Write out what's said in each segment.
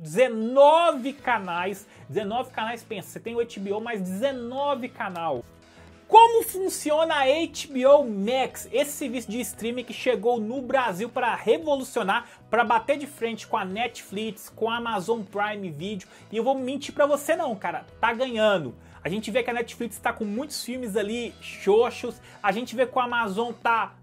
19 canais, 19 canais, pensa, você tem o HBO mais 19 canal. Como funciona a HBO Max, esse serviço de streaming que chegou no Brasil para revolucionar, para bater de frente com a Netflix, com a Amazon Prime Video. E eu vou mentir para você não, cara, tá ganhando. A gente vê que a Netflix está com muitos filmes ali xoxos, a gente vê que a Amazon tá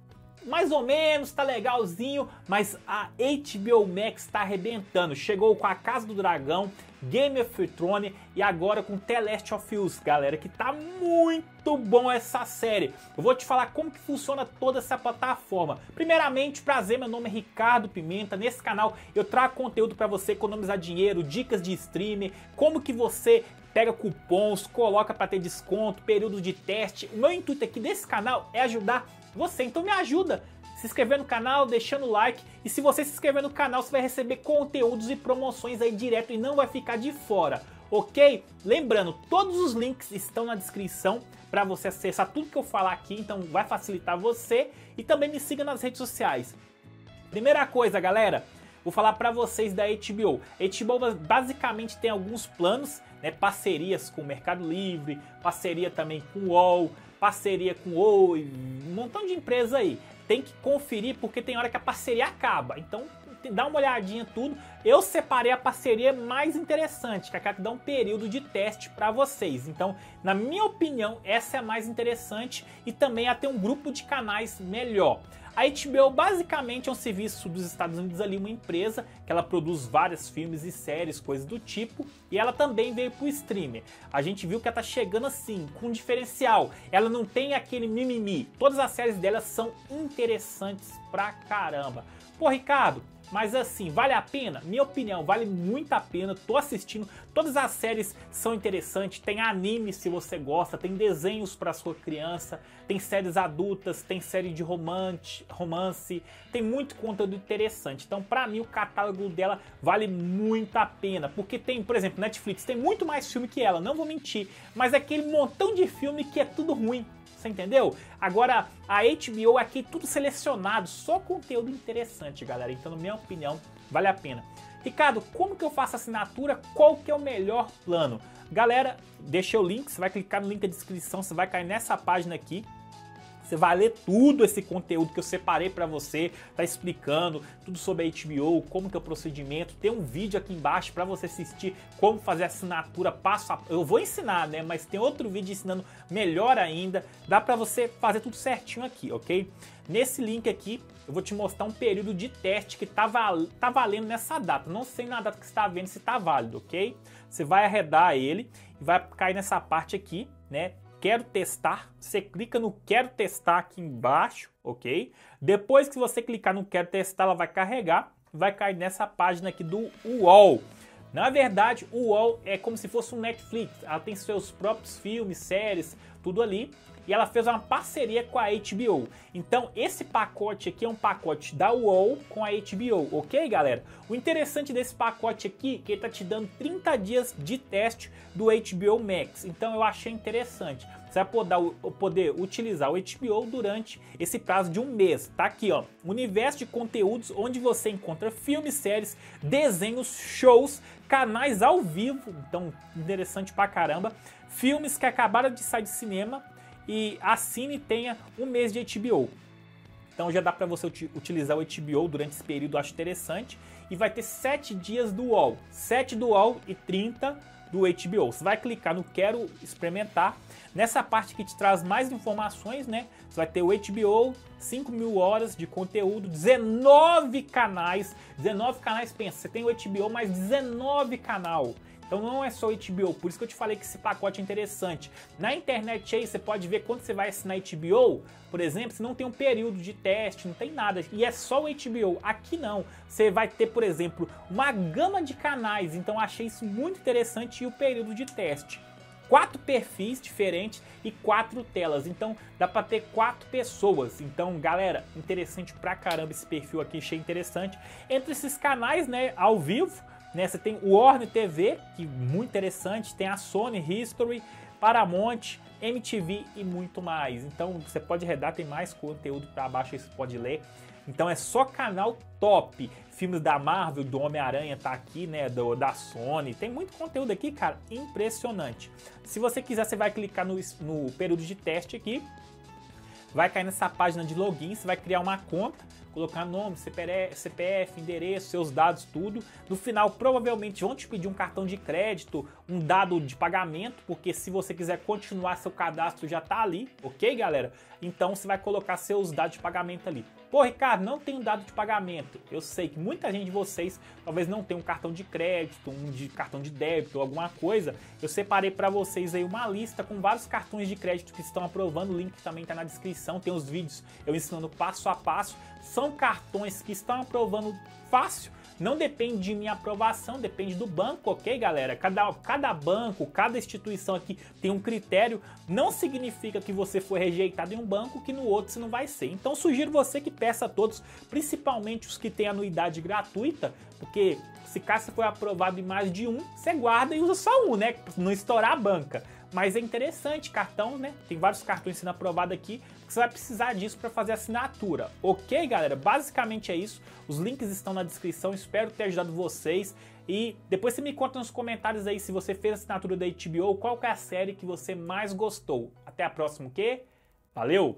mais ou menos, tá legalzinho, mas a HBO Max tá arrebentando. Chegou com a Casa do Dragão, Game of Thrones e agora com The Last of Us, galera, que tá muito bom essa série. Eu vou te falar como que funciona toda essa plataforma. Primeiramente, prazer, meu nome é Ricardo Pimenta. Nesse canal eu trago conteúdo para você economizar dinheiro, dicas de streaming, como que você pega cupons, coloca para ter desconto, período de teste. O meu intuito aqui desse canal é ajudar você. Então me ajuda se inscrever no canal, deixando o like. E se você se inscrever no canal, você vai receber conteúdos e promoções aí direto e não vai ficar de fora, ok? Lembrando, todos os links estão na descrição para você acessar tudo que eu falar aqui, então vai facilitar você. E também me siga nas redes sociais. Primeira coisa, galera, vou falar para vocês da HBO. HBO basicamente tem alguns planos, né, parcerias com o Mercado Livre, parceria também com o UOL, parceria com o Oi, um montão de empresa aí. Tem que conferir porque tem hora que a parceria acaba. Então dá uma olhadinha tudo. Eu separei a parceria mais interessante, que é que dá um período de teste para vocês. Então, na minha opinião, essa é a mais interessante e também a ter um grupo de canais melhor. A HBO basicamente é um serviço dos Estados Unidos ali, uma empresa que ela produz vários filmes e séries, coisas do tipo, e ela também veio pro streamer. A gente viu que ela tá chegando assim, com um diferencial. Ela não tem aquele mimimi. Todas as séries dela são interessantes pra caramba. Pô, Ricardo, mas assim, vale a pena? Minha opinião, vale muito a pena. Tô assistindo, todas as séries são interessantes. Tem anime se você gosta, tem desenhos para sua criança, tem séries adultas, tem série de romance, romance, tem muito conteúdo interessante. Então, para mim, o catálogo dela vale muito a pena, porque tem, por exemplo, Netflix tem muito mais filme que ela, não vou mentir, mas é aquele montão de filme que é tudo ruim. Você entendeu? Agora, a HBO aqui tudo selecionado, só conteúdo interessante, galera. Então, na minha opinião, vale a pena. Ricardo, como que eu faço assinatura? Qual que é o melhor plano? Galera, deixei o link, você vai clicar no link da descrição, você vai cair nessa página aqui. Você vai ler tudo esse conteúdo que eu separei para você, tá explicando tudo sobre a HBO, como que é o procedimento. Tem um vídeo aqui embaixo para você assistir como fazer assinatura passo a Eu vou ensinar, né? Mas tem outro vídeo ensinando melhor ainda. Dá para você fazer tudo certinho aqui, ok? Nesse link aqui, eu vou te mostrar um período de teste que tá, val tá valendo nessa data. Não sei na data que você está vendo se tá válido, ok? Você vai arredar ele e vai cair nessa parte aqui, né? Quero testar, você clica no quero testar aqui embaixo, ok? Depois que você clicar no quero testar, ela vai carregar, vai cair nessa página aqui do UOL. Na verdade, o UOL é como se fosse um Netflix, ela tem seus próprios filmes, séries, tudo ali e ela fez uma parceria com a HBO. Então esse pacote aqui é um pacote da UOL com a HBO, ok galera? O interessante desse pacote aqui é que ele tá te dando 30 dias de teste do HBO Max, então eu achei interessante. Você vai poder, poder utilizar o HBO durante esse prazo de um mês. Tá aqui, ó, universo de conteúdos onde você encontra filmes, séries, desenhos, shows, canais ao vivo, então interessante pra caramba, filmes que acabaram de sair de cinema e assine e tenha um mês de HBO. Então já dá para você utilizar o HBO durante esse período, acho interessante. E vai ter 7 dias do UOL, 7 do UOL e 30 do HBO. Você vai clicar no Quero Experimentar. Nessa parte que te traz mais informações, né? Você vai ter o HBO, 5 mil horas de conteúdo, 19 canais. 19 canais, pensa, você tem o HBO mais 19 canal. Então não é só HBO, por isso que eu te falei que esse pacote é interessante. Na internet aí você pode ver quando você vai assinar HBO, por exemplo, você não tem um período de teste, não tem nada, e é só o HBO. Aqui não, você vai ter, por exemplo, uma gama de canais, então achei isso muito interessante e o período de teste quatro perfis diferentes e quatro telas. Então dá para ter quatro pessoas. Então, galera, interessante pra caramba esse perfil aqui, achei interessante. Entre esses canais, né, ao vivo, né? Você tem o Warner TV, que muito interessante, tem a Sony History, Paramount, MTV e muito mais. Então você pode redar, tem mais conteúdo para baixo aí você pode ler. Então é só canal top. Filmes da Marvel, do Homem-Aranha tá aqui, né? Do, da Sony. Tem muito conteúdo aqui, cara. Impressionante. Se você quiser, você vai clicar no, no período de teste aqui. Vai cair nessa página de login, você vai criar uma conta colocar nome, CPF, endereço, seus dados, tudo. No final, provavelmente vão te pedir um cartão de crédito, um dado de pagamento, porque se você quiser continuar seu cadastro já tá ali, ok, galera? Então você vai colocar seus dados de pagamento ali. Pô, Ricardo, não tem um dado de pagamento. Eu sei que muita gente de vocês talvez não tenha um cartão de crédito, um de cartão de débito, alguma coisa. Eu separei para vocês aí uma lista com vários cartões de crédito que estão aprovando. O link também está na descrição. Tem os vídeos eu ensinando passo a passo. São cartões que estão aprovando fácil não depende de minha aprovação, depende do banco, ok, galera? Cada, cada banco, cada instituição aqui tem um critério. Não significa que você foi rejeitado em um banco que no outro você não vai ser. Então sugiro você que peça a todos, principalmente os que têm anuidade gratuita, porque se caso foi aprovado em mais de um, você guarda e usa só um, né? Não estourar a banca. Mas é interessante, cartão, né? Tem vários cartões sendo aprovados aqui, você vai precisar disso para fazer assinatura. Ok, galera? Basicamente é isso. Os links estão na descrição, espero ter ajudado vocês. E depois você me conta nos comentários aí se você fez a assinatura da HBO, qual é a série que você mais gostou. Até a próxima, o quê? Valeu!